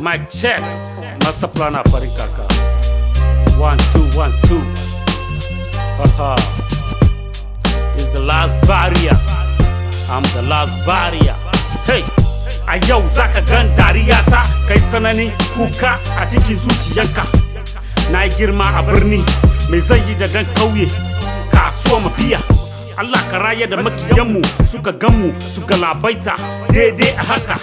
Mic check. Master planner farin kaka. One, two, one, two. Haha. It's the last barrier. I'm the last barrier. Hey! A yau zaka gan dariya ta kai sanani kuka a cikin zuciyanka. Na girma a birni, mai zan yi da gan kauye, kasuwa mu biya. Allah ka raya da makiyanmu suka ganmu suka labaita daidai a haka.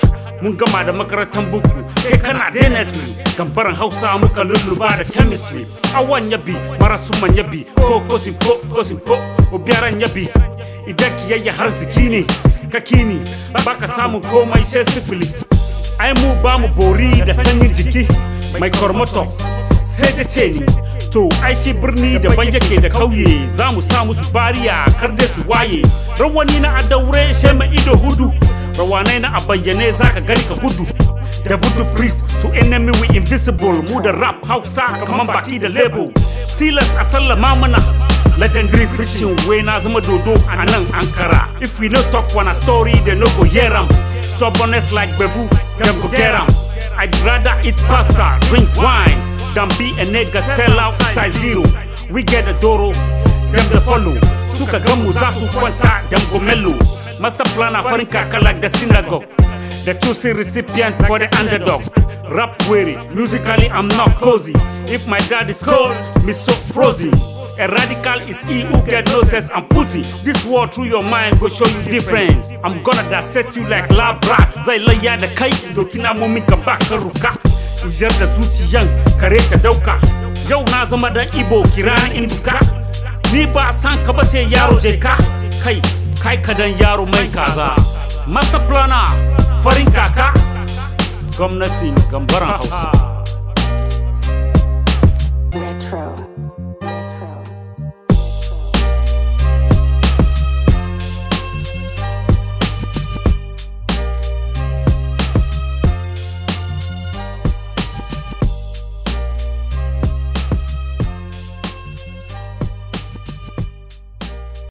Mun gama da makarantar buku, kai kana dentistry, gambaran Hausa muka lulluba da chemistry. Awan yabi, marasu man yabi, ko kosin ko kosin ko, obiyaran yabi. Idan kiyayya harziki ne, ka kini, baka samun komai sai sifili. Ai mu ba mu bori da sanyin jiki, mai kormoto sai ta ce ni. To, ai shi birni daban yake da kauye, za mu sa musu bariya kar dai su waye. Rawani na a daure she mai ido huɗu, rawanai na a bayyane za ka gani ka gudu. Da voodoo priest to enemy we invisible, mu da rap hausa kaman baki da label. Tilas a sallama mana. Legendary fishing way na zama dodo a nan Ankara. If we no talk one a story, they no go hear 'em. Stubbornness like Bevu, them go get 'em. I'd rather eat pasta, drink wine, than be a nigga sell out size zero. We get a doro, them the follow. Suka gamu za su kwanta, them go mellow. Master planner farin kaka like the synagogue. The choosy recipient for the underdog. Rap weary, musically I'm not cozy. If my dad is cold, me so frozen. A radical is he who get no sense and putty. This word through your mind go show you difference. I'm gonna dissect you like lab rats. Zai laya da kai, dokina mumin ka baka ruka. Iyar da zuciyan kare ta dauka. Yau na Ibo kirani in duka. Ni ba san ka yaro je ka. Kai, kai ka dan yaro mai kaza. Master planner, farin kaka. Gwamnatin gambaran Hausa.